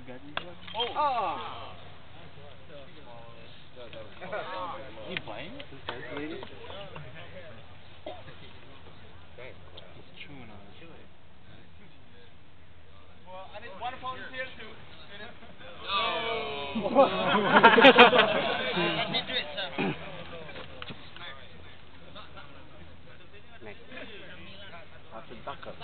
Little gut reflex? Oh! oh. you biting it? He's chewing on it. Well, I need one phone here, volunteer to. No! I did do it, sir. Next. That's a ducker.